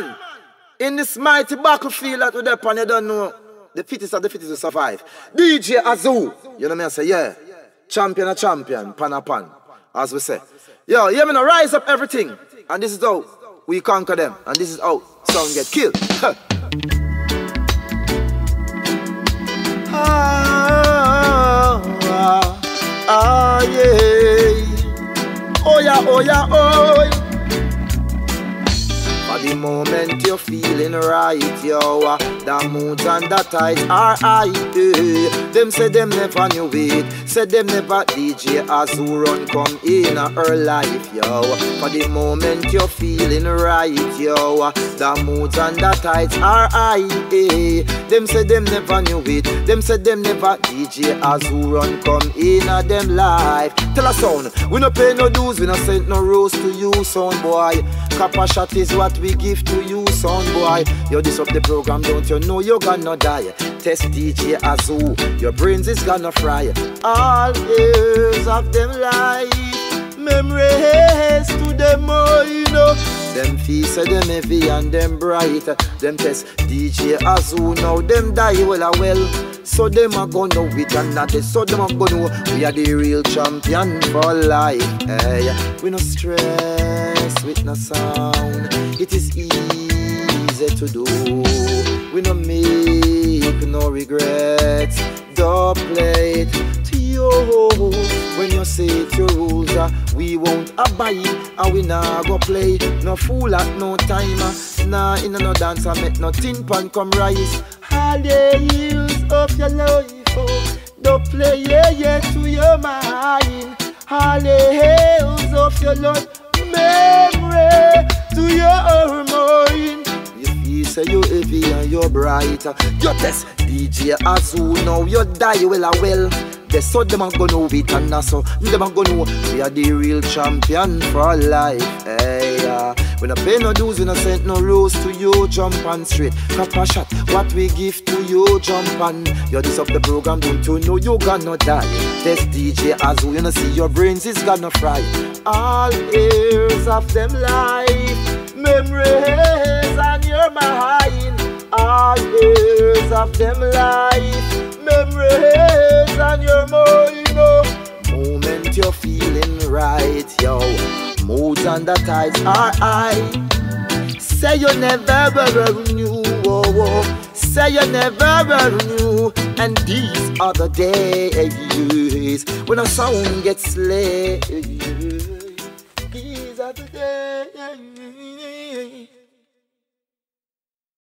man. In this mighty battlefield that we're upon, you don't know. The fittest of the fittest will survive. DJ Azoo. You know me? I say, yeah. Champion a champion, pan a pan. As we say. Yo, you know, rise up everything. And this is how we conquer them. And this is how some get killed. ah, ah, ah, yeah. Oh, yeah, oh, yeah, oh. You're feeling right, yo. Uh, The moods and the tides are high eh. Them say them never knew it. Say them never DJ Azoo run come in her life, yo. For the moment you're feeling right, yo. Uh, The moods and the tides are high eh. Them say them never knew it. Them say them never DJ Azoo run come in a them life. Tell us son, we no pay no dues We no send no rose to you, son boy Copper shot is what we give to you, son boy. You this the program, don't you know you're gonna die? Test DJ Azoo, your brains is gonna fry. All years of them life, memories to them, oh, you know. Them feast them heavy and them bright. Them test DJ Azoo now them die well a well. So them a go know it and not. So them a go know we are the real champion for life. Eh, hey, we no stress with no sound. It is easy to do. We no make no regrets. Don't play it to you. When you say it your rules, we won't abide and we nah go play. No fool at no time. Nah in no dance I make no tin pan come rise. All of your life, oh, don't play yeah yeah to your mind. Hills of your life, memory to your mind. You say you heavy and you're bright, uh, you test DJ Azoo now you die well a well. They so them a go know it and uh, so them a go know we are the real champion for life. Hey, uh, we no pay no dues, we no send no rules to you. Jump on straight, a shot. What we give to you, jump on. You're this up the program, don't you know you gonna die? Test DJ Azoo, you know see your brains is gonna fry. All years of them life, memories on your mind. All years of them life, memories on your mind. Moment you're feeling right, yo. Moods and the tides are high. Say you never ever knew, oh, oh. Say you never ever knew. And these are the days when a sound gets laid. These are the days.